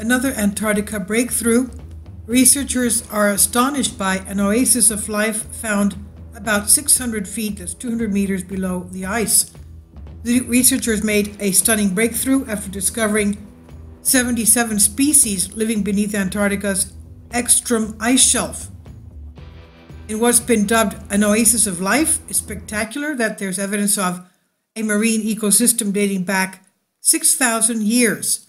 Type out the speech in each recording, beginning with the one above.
Another Antarctica breakthrough. Researchers are astonished by an oasis of life found about 600 feet, that's 200 meters below the ice. The researchers made a stunning breakthrough after discovering 77 species living beneath Antarctica's extreme ice shelf. In what's been dubbed an oasis of life, it's spectacular that there's evidence of a marine ecosystem dating back 6,000 years.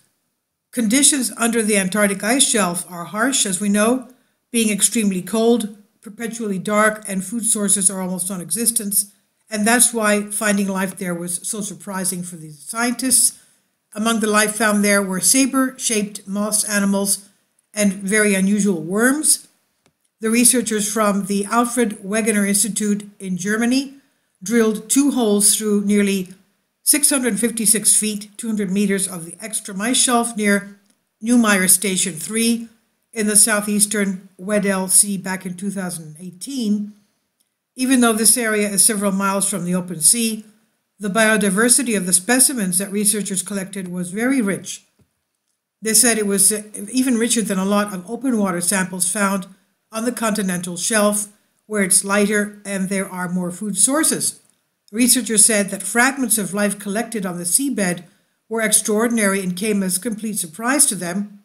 Conditions under the Antarctic ice shelf are harsh, as we know, being extremely cold, perpetually dark, and food sources are almost non existent. And that's why finding life there was so surprising for the scientists. Among the life found there were saber shaped moss animals and very unusual worms. The researchers from the Alfred Wegener Institute in Germany drilled two holes through nearly 656 feet, 200 meters of the extreme ice shelf near Neumayer Station 3 in the southeastern Weddell Sea back in 2018. Even though this area is several miles from the open sea, the biodiversity of the specimens that researchers collected was very rich. They said it was uh, even richer than a lot of open water samples found on the continental shelf, where it's lighter and there are more food sources. Researchers said that fragments of life collected on the seabed were extraordinary and came as a complete surprise to them.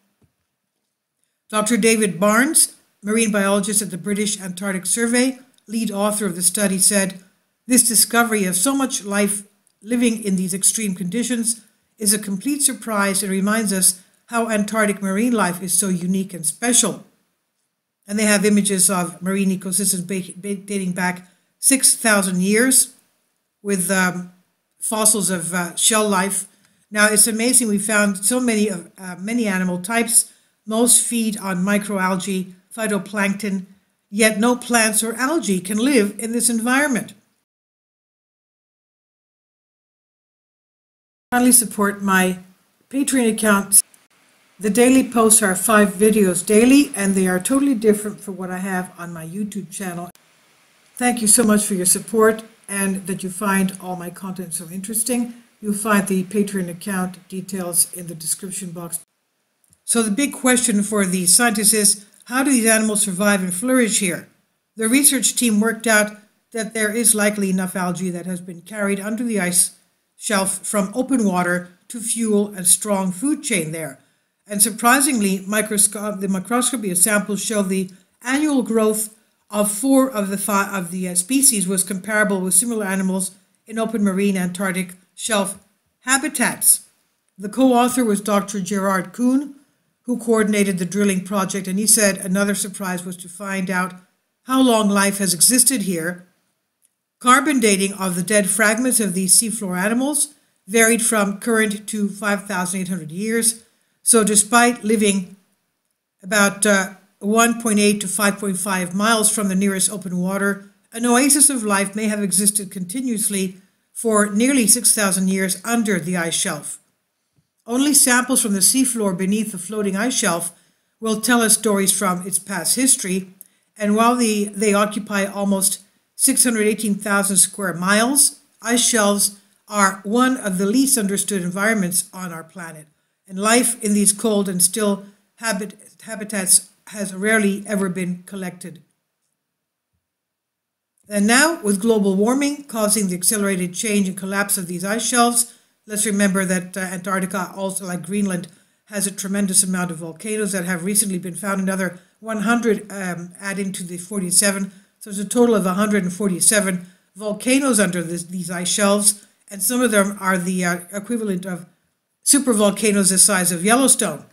Dr. David Barnes, marine biologist at the British Antarctic Survey, lead author of the study, said this discovery of so much life living in these extreme conditions is a complete surprise and reminds us how Antarctic marine life is so unique and special. And they have images of marine ecosystems dating back 6,000 years with um, fossils of uh, shell life. Now it's amazing we found so many of uh, many animal types. Most feed on microalgae, phytoplankton, yet no plants or algae can live in this environment. Kindly support my Patreon account. The daily posts are five videos daily, and they are totally different from what I have on my YouTube channel. Thank you so much for your support and that you find all my content so interesting. You'll find the Patreon account details in the description box. So the big question for the scientists is, how do these animals survive and flourish here? The research team worked out that there is likely enough algae that has been carried under the ice shelf from open water to fuel a strong food chain there. And surprisingly, microsco- the microscopy of samples show the annual growth of four of the five of the uh, species was comparable with similar animals in open marine Antarctic shelf habitats. The co-author was Dr. Gerard Kuhn, who coordinated the drilling project, and he said another surprise was to find out how long life has existed here. Carbon dating of the dead fragments of these seafloor animals varied from current to 5,800 years. So, despite living about uh, 1.8 to 5.5 miles from the nearest open water, an oasis of life may have existed continuously for nearly 6,000 years under the ice shelf. Only samples from the seafloor beneath the floating ice shelf will tell us stories from its past history, and while the, they occupy almost 618,000 square miles, ice shelves are one of the least understood environments on our planet, and life in these cold and still habit, habitats has rarely ever been collected. And now, with global warming causing the accelerated change and collapse of these ice shelves, let's remember that uh, Antarctica, also like Greenland, has a tremendous amount of volcanoes that have recently been found, another 100 um, adding to the 47. So there's a total of 147 volcanoes under this, these ice shelves, and some of them are the uh, equivalent of supervolcanoes the size of Yellowstone.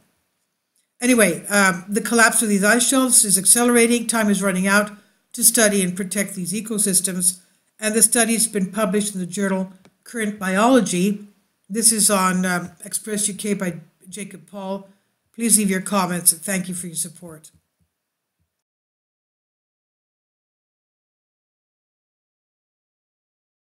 Anyway, um, the collapse of these ice shelves is accelerating. Time is running out to study and protect these ecosystems. And the study's been published in the journal Current Biology. This is on um, Express UK by Jacob Paul. Please leave your comments and thank you for your support.